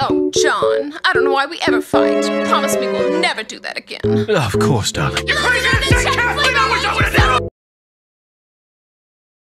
Oh, John, I don't know why we ever fight. Promise me we'll never do that again. Of course, darling.